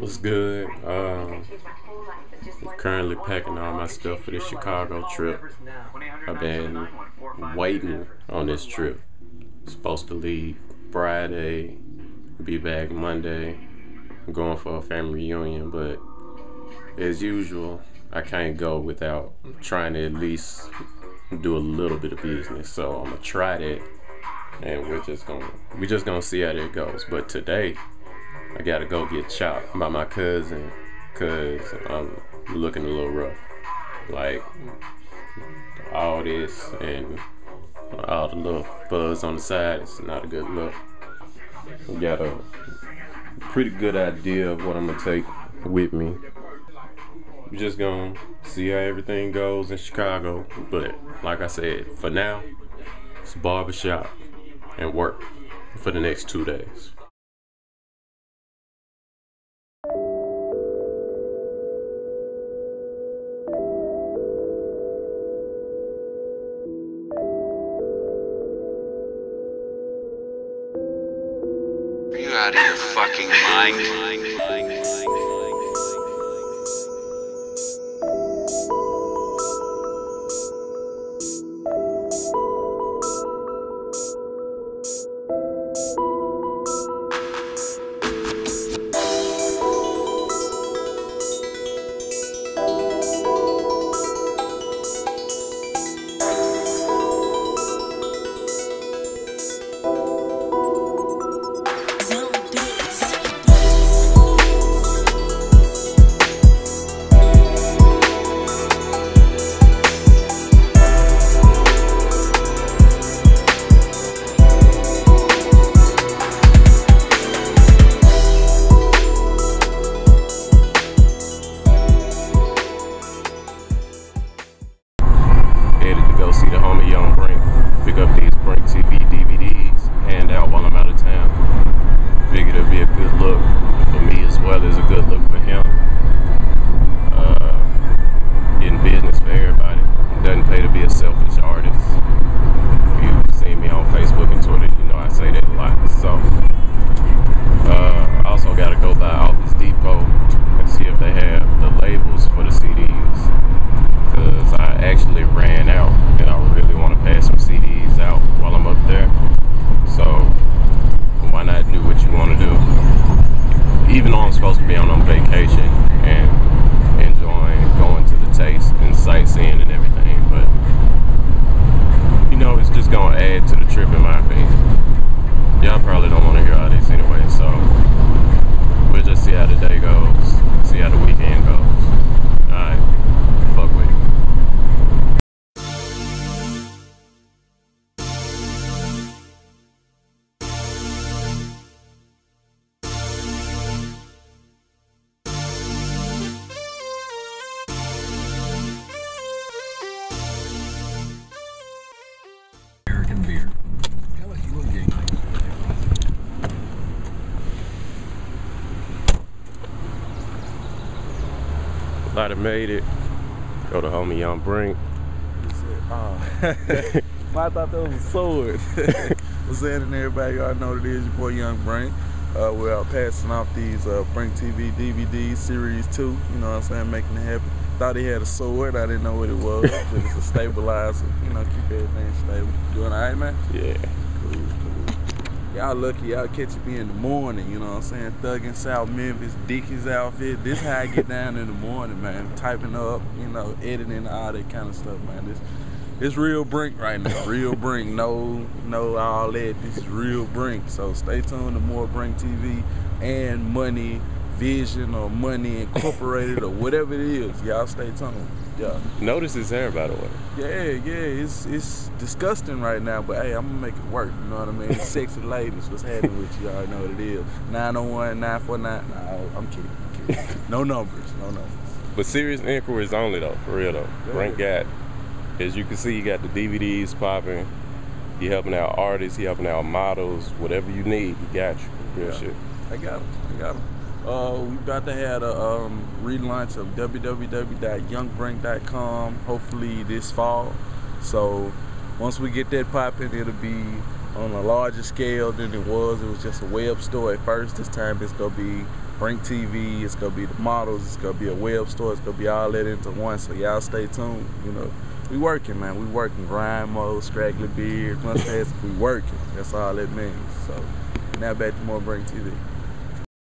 What's good? Um, currently packing all my stuff for the Chicago trip. I've been waiting on this trip. Supposed to leave Friday, be back Monday. I'm going for a family reunion, but as usual, I can't go without trying to at least do a little bit of business. So I'm gonna try that, and we're just gonna we're just gonna see how that goes. But today, I gotta go get chopped by my cousin, cause I'm looking a little rough. Like all this and all the little fuzz on the side is not a good look. I Got a pretty good idea of what I'm gonna take with me. Just gonna see how everything goes in Chicago. But like I said, for now, it's barbershop and work for the next two days. Out of your fucking mind? Good look for me as well as a good look for him. Uh, business for everybody. Doesn't pay to be a selfish artist. If you've seen me on Facebook and Twitter, you know I say that a lot. So, uh, I also got to go by Office Depot and see if they have the labels for the CDs because I actually ran out and I really want to pass some CDs out while I'm up there. So why not do what you want to do? I'm supposed to be on, on vacation and enjoying going to the taste and sightseeing and everything, but you know, it's just gonna add to the trip in my opinion. Y'all probably don't want to hear all this anyway, so we'll just see how the day goes, see how the weekend goes. Alright, American beer. Hell, you look gay. Might have made it. Go to homie Young Brink. Oh. I thought that was a sword. What's happening, everybody? Y'all know what it is. Your boy Young Brink. Uh, we're out passing off these uh, Brink TV DVD Series 2. You know what I'm saying? Making it happen. Thought he had a sword. I didn't know what it was. but it's a stabilizer. You know, keep everything stable. Doing all right, man? Yeah. Cool, cool. Y'all lucky y'all catch me in the morning, you know what I'm saying? Thugging South Memphis, Dickies outfit. This how I get down in the morning, man. Typing up, you know, editing, all that kind of stuff, man. This it's real brink right now. Real brink. No, no all that. This is real brink. So stay tuned to more Brink TV and Monie Vision or Monie Incorporated or whatever it is. Y'all stay tuned. Yeah. Notice his hair, by the way. Yeah, yeah, it's it's disgusting right now, but hey, I'm gonna make it work. You know what I mean? Sexy ladies, what's happening with you? Already know what it is. 901 949. Nah, I'm kidding. I'm kidding. No numbers. No numbers. But serious inquiries only, though. For real, though. Yeah. Brink got, as you can see, he got the DVDs popping. He helping out artists. He helping out models. Whatever you need, he got you. Real Yeah. shit. I got him. I got them. Uh, we about to have a um, relaunch of www.youngbrink.com hopefully this fall. So once we get that popping, it'll be on a larger scale than it was. It was just a web store at first. This time it's gonna be Brink TV, it's gonna be the models, it's gonna be a web store, it's gonna be all that into one. So y'all stay tuned. You know, we working, man. We working grind mode, straggly beard, mustache. we working. That's all it means. So now back to more Brink TV.